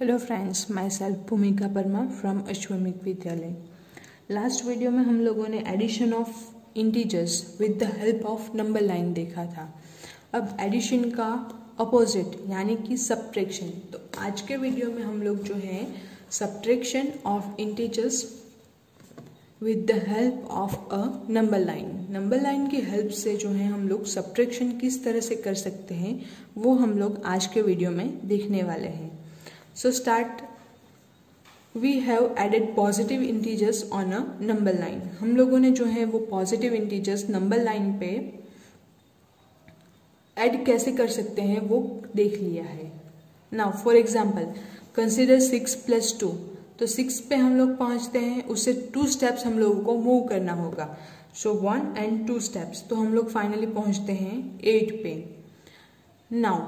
Hello friends my self भूमिका Verma from अश्वमिक विद्यालय last video में हम लोगों ने addition of integers with the help of number line देखा था। अब एडिशन का अपोजिट यानी कि सब्ट्रैक्शन तो आज के वीडियो में हम लोग जो है subtraction of integers with the help of a number line number line की हेल्प से जो है, हम लोग सब्ट्रैक्शन किस तरह से कर सकते हैं, वो हम लोग आज के वीडियो में देखने वाले हैं। So start we have added positive integers on a number line हम लोगों ने जो है वो पॉजिटिव इंटीजर्स नंबर लाइन पे ऐड कैसे कर सकते हैं वो देख लिया है। Now for example consider six plus two तो सिक्स पे हम लोग पहुँचते हैं, उससे टू स्टेप्स हम लोगों को मूव करना होगा। So one and two steps तो हम लोग फाइनली पहुँचते हैं एट पे। Now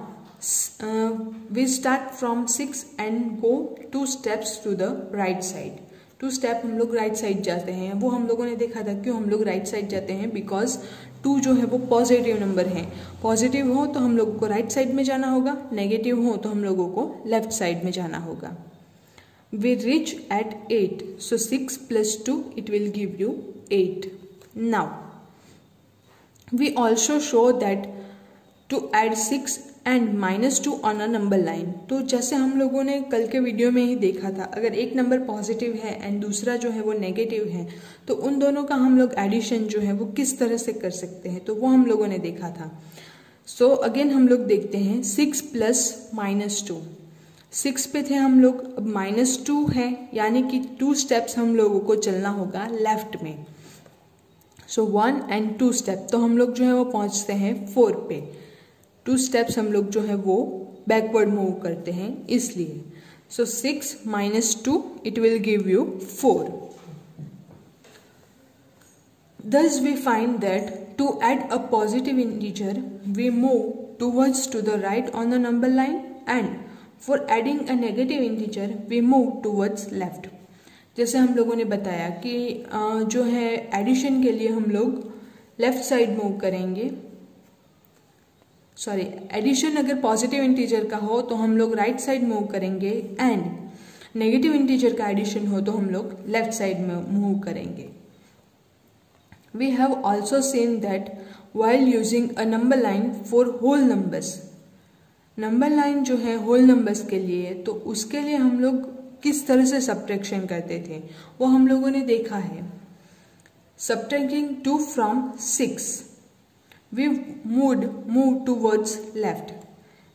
we start from six and go two steps to the right side two step हम लोग राइट साइड जाते हैं। वो हम लोगों ने देखा था क्यों हम लोग राइट साइड जाते हैं? बिकॉज़ टू जो है वो पॉजिटिव नंबर है। पॉजिटिव हो तो हम लोगों को राइट right साइड में जाना होगा। नेगेटिव हो तो हम लोगों को लेफ़्ट साइड में जाना होगा। We reach at 8 so 6 plus 2 it will give you 8 now, we also show that to add 6 and minus two on a number line तो जैसे हम लोगों ने कल के वीडियो में ही देखा था अगर एक नंबर पॉजिटिव है एंड दूसरा जो है वो नेगेटिव है तो उन दोनों का हम लोग एडिशन जो है वो किस तरह से कर सकते हैं? तो वो हम लोगों ने देखा था। सो so, अगेन हम लोग देखते हैं six plus minus two six पे थे हम लोग अब माइनस टू है यानी कि टू स्टेप्स हम लोगों को चलना होगा लेफ़्ट में। So one and two step तो हम लोग जो है वो पहुँचते हैं फोर पे। टू स्टेप्स हम लोग जो है वो बैकवर्ड मूव करते हैं, इसलिए। So six minus two it will give you four thus we find that to add a positive integer we move towards to the right on the number line and for adding a negative integer we move towards left जैसे हम लोगों ने बताया कि जो है addition के लिए हम लोग लेफ़्ट साइड मूव करेंगे। सॉरी एडिशन अगर पॉजिटिव इंटीजर का हो तो हम लोग राइट साइड मूव करेंगे एंड नेगेटिव इंटीजर का एडिशन हो तो हम लोग लेफ़्ट साइड में मूव करेंगे। We have also seen that while using a number line for whole numbers number line जो है होल नंबर्स के लिए तो उसके लिए हम लोग किस तरह से सब्ट्रैक्शन करते थे? वो हम लोगों ने देखा है। Subtracting two from six we mood move towards left.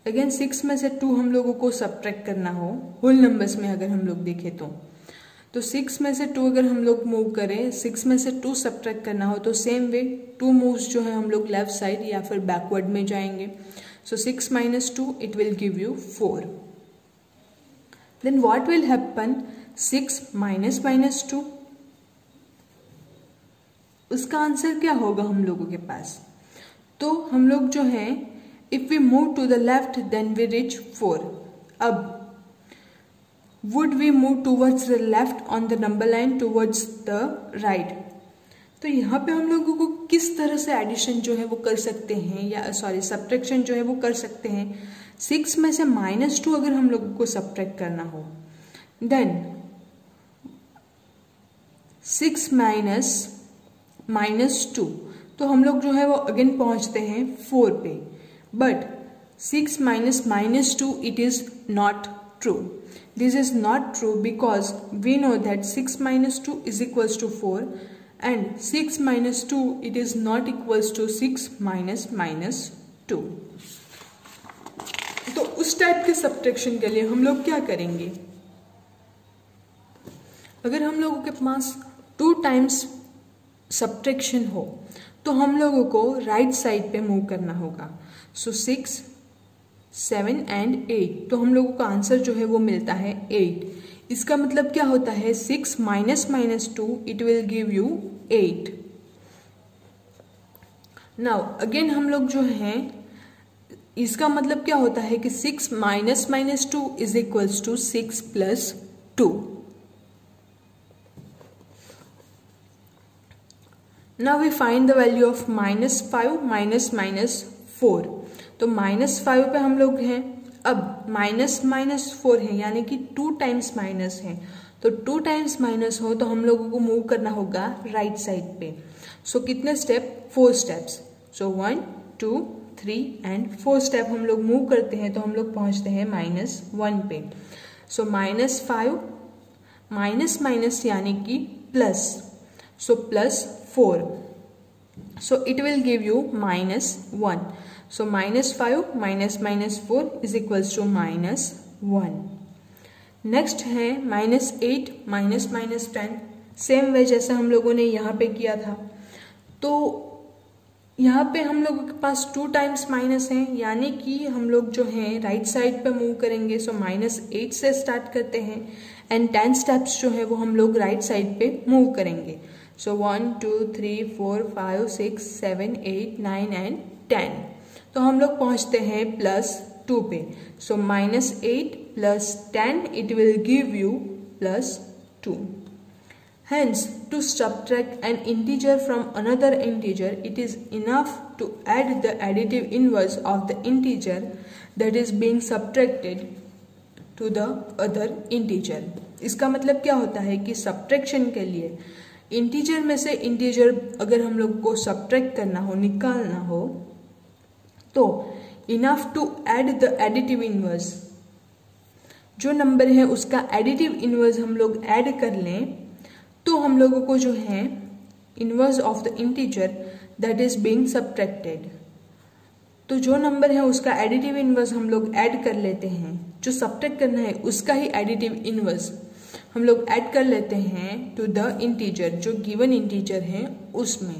Again, six में से टू हम लोगों को सब्ट्रैक्ट करना हो होल नंबर्स में अगर हम लोग देखें तो। तो सिक्स में से टू अगर हम लोग मूव करें, सिक्स में से टू सब्ट्रैक्ट करना हो तो सेम वे टू मूव्स जो है हम लोग लेफ़्ट साइड या फिर बैकवर्ड में जाएँगे। So six minus two it will give you four then what will happen six minus minus two उसका आंसर क्या होगा हम लोगों के पास? तो हम लोग जो है if we move to the left then we reach four अब would we move towards the left on the number line towards the right तो यहाँ पे हम लोगों को किस तरह से एडिशन जो है वो कर सकते हैं, या सॉरी सब्ट्रैक्शन जो है वो कर सकते हैं? सिक्स में से माइनस टू अगर हम लोगों को सब्ट्रैक्ट करना हो then six minus minus two तो हम लोग जो है वो अगेन पहुँचते हैं फोर पे। But six minus minus two it is not true this is not true because we know that six minus two is equals to four and six minus two it is not equals to six minus minus two तो उस type के subtraction के लिए हम लोग क्या करेंगे? अगर हम लोगों के पास टू टाइम्स सब्ट्रैक्शन हो तो हम लोगों को राइट साइड पे मूव करना होगा। So six seven and eight तो हम लोगों का आंसर जो है वो मिलता है एट इसका मतलब क्या होता है? Six minus minus two it will give you eight now again हम लोग जो हैं, इसका मतलब क्या होता है कि six minus minus two is equals to six plus two now we find the value of minus five minus minus four तो माइनस फाइव पे हम लोग हैं। अब माइनस माइनस फोर है यानी कि टू टाइम्स माइनस है। तो टू टाइम्स माइनस हो तो हम लोगों को मूव करना होगा राइट right साइड पे। सो so, कितने step four steps so one two three and four step हम लोग मूव करते हैं तो हम लोग पहुँचते हैं माइनस वन पे। So minus five minus minus यानी कि plus so plus four so it will give you minus one so minus five minus minus four is equals to minus one next है minus eight minus minus ten same way जैसे हम लोगों ने यहाँ पे किया था. तो यहाँ पे हम लोगों के पास टू टाइम्स माइनस है, यानी कि हम लोग जो है राइट साइड पे मूव करेंगे सो माइनस एट से स्टार्ट करते हैं एंड टेन स्टेप्स जो है, वो हम लोग राइट साइड पे मूव करेंगे. So one two three four five six seven eight nine and ten तो हम लोग पहुँचते हैं प्लस टू पे. So minus eight plus ten it will give you plus two hence to subtract an integer from another integer it is enough to add the additive inverse of the integer that is being subtracted to the other integer इसका मतलब क्या होता है कि subtraction के लिए integer में से इंटीजर अगर हम लोग को सब्ट्रैक्ट करना हो, निकालना हो तो enough to add the additive inverse जो नंबर है उसका एडिटिव इनवर्स हम लोग ऐड कर लें तो हम लोगों को जो है inverse of the integer that is being subtracted तो जो नंबर है उसका एडिटिव इनवर्स हम लोग ऐड कर लेते हैं। जो सब्ट्रैक्ट करना है उसका ही एडिटिव इनवर्स हम लोग ऐड कर लेते हैं टू द इंटीजर जो गिवन इंटीजर है, उसमें।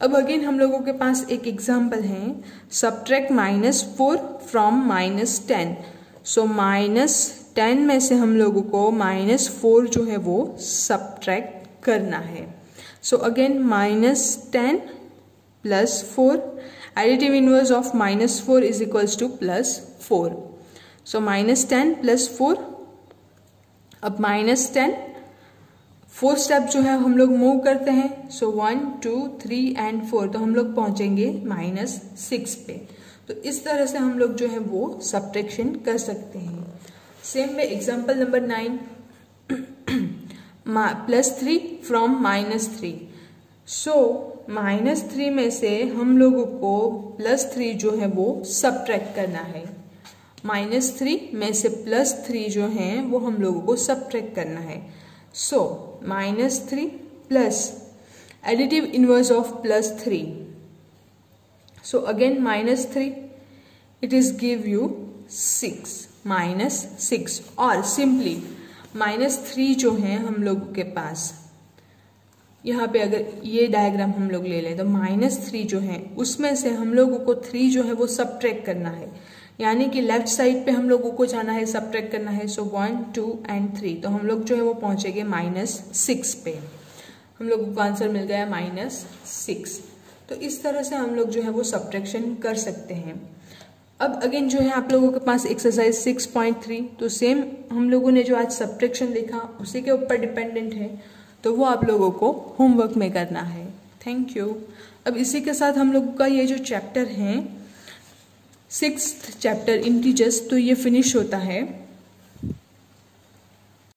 अब अगेन हम लोगों के पास एक एग्ज़ाम्पल है subtract minus four from minus ten so minus ten में से हम लोगों को माइनस फोर जो है वो सब्ट्रैक्ट करना है। So again minus ten plus four additive inverse of minus four is equals to plus four so minus ten plus four अब माइनस टेन फोर स्टेप जो है हम लोग मूव करते हैं. So one two three and four तो हम लोग पहुँचेंगे माइनस सिक्स पे. तो इस तरह से हम लोग जो है वो सब्ट्रैक्शन कर सकते हैं. Same way example number nine plus three from minus three so minus three में से हम लोगों को प्लस थ्री जो है वो सब्ट्रैक्ट करना है. माइनस थ्री में से प्लस थ्री जो है, वो हम लोगों को सब्ट्रैक्ट करना है। So minus three plus additive inverse of plus three. So again minus three it is give you six minus six और सिंपली माइनस थ्री जो है हम लोगों के पास, यहाँ पे अगर ये डायग्राम हम लोग ले लें तो माइनस थ्री जो है, उसमें से हम लोगों को थ्री जो है वो सब करना है। यानी कि लेफ़्ट साइड पे हम लोगों को जाना है सब करना है so one two and three तो हम लोग जो है वो पहुँचेंगे माइनस सिक्स पे। हम लोगों को आंसर मिल गया माइनस सिक्स तो इस तरह से हम लोग जो है वो सब्ट्रैक्शन कर सकते हैं। अब अगेन जो है आप लोगों के पास एक्सरसाइज सिक्स पॉइंट थ्री तो सेम हम लोगों ने जो आज सब्ट्रैक्शन लिखा उसी के ऊपर डिपेंडेंट है तो वो आप लोगों को होमवर्क में करना है। थैंक यू अब इसी के साथ हम लोगों का ये जो चैप्टर है सिक्स चैप्टर इंटीजर्स तो ये फिनिश होता है।